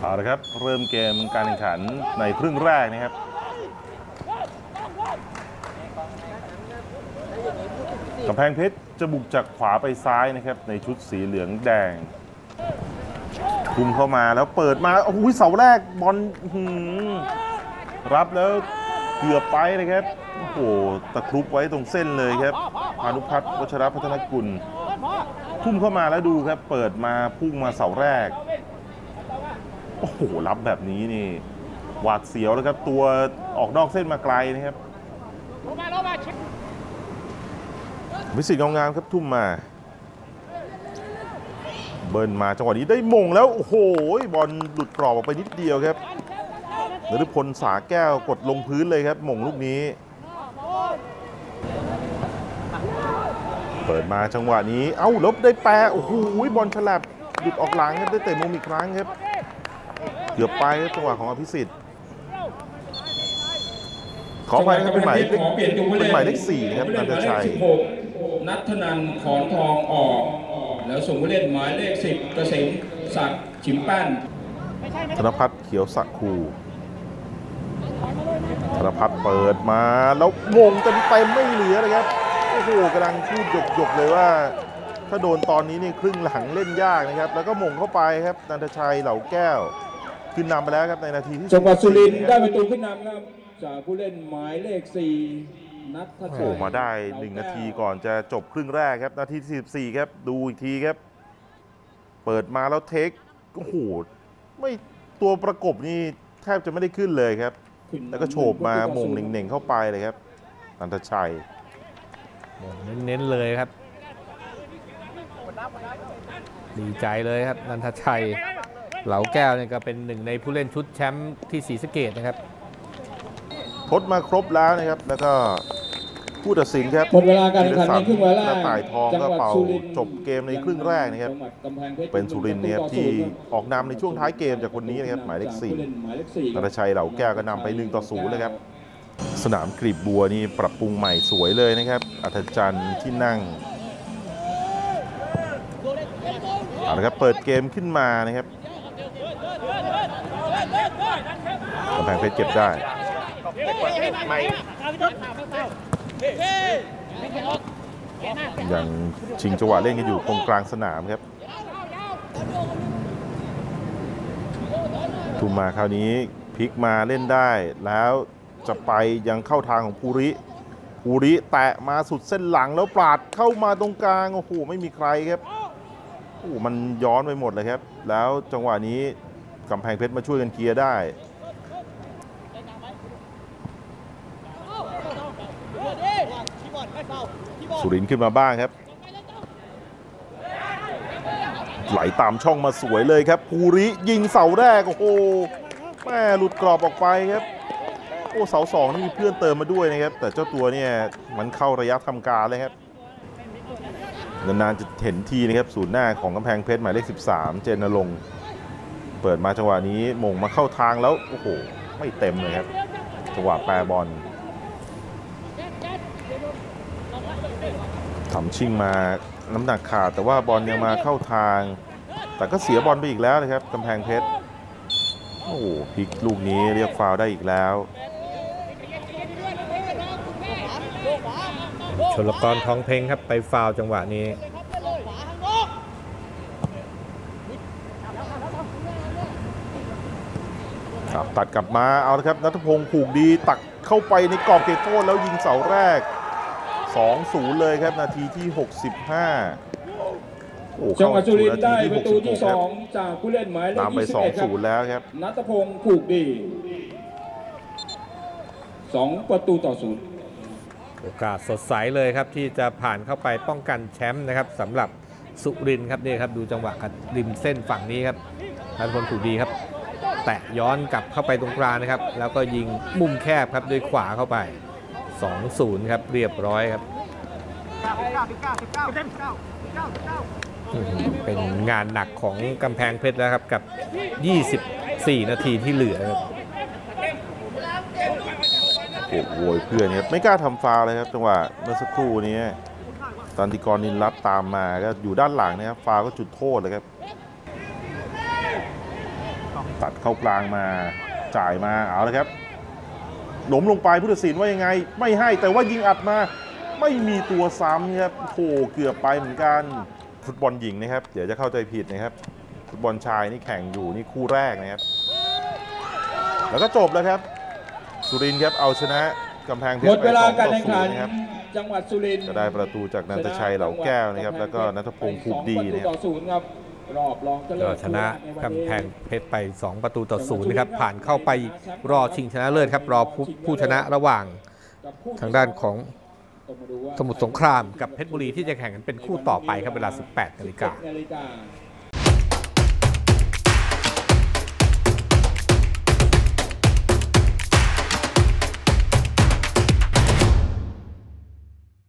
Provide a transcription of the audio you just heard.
เอาละครับ เริ่มเกมการแข่งขันในครึ่งแรกนะครับกำแพงเพชรจะบุกจากขวาไปซ้ายนะครับ ในชุดสีเหลืองแดง คุมเข้ามาแล้วเปิดมาโอ้โหเสาแรกบอลรับแล้วเกือบไปนะครับโอ้โหตะครุบไว้ตรงเส้นเลยครับพานุพัฒน์วัชรพัฒนกุลทุ่มเข้ามาแล้วดูครับ เปิดมาพุ่งมาเสาแรก โอ้โหรับแบบนี้นี่ หวาดเสียวแล้วครับ ตัวออกนอกเส้นมาไกลนะครับวิสิตงามๆครับทุ่มมา เบิร์นมาจังหวะนี้ได้มงแล้ว โอ้โห บอลหลุดกรอบออกไปนิดเดียวครับนฤพลสาแก้วกดลงพื้นเลยครับมงลูกนี้ เปิดมาจังหวะนี้ เอ้าลบได้แปรโอ้โหบอลฉลับหลุดออกหลังครับได้เตะมุมอีกครั้งครับ เกือบไปครับจังหวะของอภิสิทธิ์ขอไปครับเป็นหมายเลขขอเปลี่ยนตัวผู้เป็เล่นนหมายเลขสี่นะครับนันทชัยหมายเลข16นัทนันขอนทองออก แล้วส่งผู้เล่นหมายเลขสิบเกษมศักดิ์ฉิมแป้นธนพัฒน์เขียวสักคูธนพัฒน์เปิดมาแล้วมงเต็มเต็มๆไม่เหลือเลยครับโอ้โหกำลังพูดหยกๆเลยว่า ถ้าโดนตอนนี้นี่ครึ่งหลังเล่นยากนะครับ แล้วก็มงเข้าไปครับนันทชัยเหล่าแก้ว ขึ้นนำไปแล้วครับในนาทีที่จังหวัดสุรินทร์14ได้ประตูขึ้นนำครับจากผู้เล่นหมายเลขสี่นัทโอ้โหชัยมาได้ 1 นาทีก่อนจะจบครึ่งแรกครับ นาทีที่14ครับ ดูอีกทีครับ เปิดมาแล้วเทคโอ้โหไม่ตัวประกบนี่แทบจะไม่ได้ขึ้นเลยครับขึ้นนำแล้วก็โฉบมามงเน่งๆเข้าไปเลยครับนันทชัยเน้นๆเลยครับ ดีใจเลยครับนันทชัย เหลาแก้วเนี่ยก็เป็นหนึ่งในผู้เล่นชุดแชมป์ที่ศรีสะเกดนะครับทดมาครบแล้วนะครับ แล้วก็ผู้ตัดสินครับหมดเวลาการแข่งขันในครึ่งเวลาและต่ายทองจังก็หวัดเป่าสุรินทร์จบเกมในครึ่งแรกนะครับจังหวัดกำแพงพชรเป็นสุรินทร์นะครับที่ออกนำในช่วงท้ายเกมจากคนนี้นะครับหมายเลขสี่นันทชัยเหล่าแก้วก็นำไป1ต่อ0เลยครับ สนามกรีบบัวนี่ปรับปรุงใหม่สวยเลยนะครับ อัธจันทร์ที่นั่งเอาละครับเปิดเกมขึ้นมานะครับกำแพงเพชรเก็บได้ยังชิงจังหวะเล่นกันอยู่ตรงกลางสนามครับทุมมาคราวนี้พลิกมาเล่นได้แล้วจะไปยังเข้าทางของภูริภูริแตะมาสุดเส้นหลังแล้วปาดเข้ามาตรงกลางโอ้โหไม่มีใครครับโอ้โหมันย้อนไปหมดเลยครับ แล้วจังหวะนี้กำแพงเพชรมาช่วยกันเคลียร์ได้ สุรินขึ้นมาบ้างครับ ไหลตามช่องมาสวยเลยครับภูริยิงเสาแรก โอ้โหแม่หลุดกรอบออกไปครับ โอ้เสาสองนี่มีเพื่อนเติมมาด้วยนะครับ แต่เจ้าตัวเนี่ยมันเข้าระยะทำการเลยครับนานๆจะเห็นทีนะครับศูนย์หน้าของกำแพงเพชรหมายเลข 13 เจนนรงเปิดมาจังหวะนี้มงมาเข้าทางแล้ว โอ้โห ไม่เต็มเลยครับ จังหวะแปรบอลำชิ่งมาน้ำหนักขาดแต่ว่าบอลยังมาเข้าทาง แต่ก็เสียบอลไปอีกแล้วนะครับกำแพงเพชรโอ้โหพลิกลูกนี้เรียกฟาวล์ได้อีกแล้วชลกรทองเพ็งครับไปฟาวล์จังหวะนี้ครับตัดกลับมาเอาละครับนัทพงศ์ผูกดีตักเข้าไปในกรอบเขตโทษแล้วยิงเสาแรก 2-0 เลยครับ นาทีที่ 65 โอ้จังเข้าหวัดสุสู่รินทนาร์ทีได้ที่ประตูที่ 66สครัอบงจากผู้เล่นหมายเลขตามไป 21ครับ2-0 แล้วครับ นัทพงศ์ผูกดีสองประตูต่อศูนย์ โอกาสสดใสเลยครับที่จะผ่านเข้าไปป้องกันแชมป์นะครับสำหรับสุรินทร์ครับนี่ครับดูจังหวะครับริมเส้นฝั่งนี้ครับนันพลถูกดีครับ แตะย้อนกลับเข้าไปตรงกลางนะครับ แล้วก็ยิงมุมแคบครับด้วยขวาเข้าไป 2-0 ครับเรียบร้อยครับ เป็นงานหนักของกำแพงเพชรแล้วครับกับ 24 นาทีที่เหลือครับโอ้โหเพื่อนครับไม่กล้าทำฟาวเลยครับจังหวะเมื่อสักครู่นี้ตันติกรนินรัตตามมาก็อยู่ด้านหลังนะครับฟาวก็จุดโทษเลยครับ ตัดเข้ากลางมาจ่ายมาเอาละครับ หลมลงไปผู้ตัดสินว่ายังไง ไม่ให้แต่ว่ายิงอัดมาไม่มีตัวซ้ำครับโอ้โหเกือบไปเหมือนกันฟุตบอลหญิงนะครับ เดี๋ยวจะเข้าใจผิดนะครับ ฟุตบอลชายนี่แข่งอยู่นี่คู่แรกนะครับ แล้วก็จบแล้วครับ สุรินทร์ครับเอาชนะกำแพงเพชหมรดไปเวลาสองการต่อแข่งศูขันนย์นะครับจังหวัดสุรินทร์จะได้ประตูจากนันทชัยเหล่าแก้วนะครับ แล้วก็นัทพงศ์ภูมิดีสองปนะระตูคต่รัอบ ศูนย์ครับรอบรองจะเลิก็กชนะกำแพงเพชรไป 2 ประตูต่อศูนย์นะครับผ่านเข้าไปรอชิงชนะเลิศครับรอผู้ผู้ชนะระหว่างทางด้านของสมุทรสงครามกับเพชรบุรีที่จะแข่งกันเป็นคู่ต่อไปครับเวลา 18นาฬิกานาฬิกา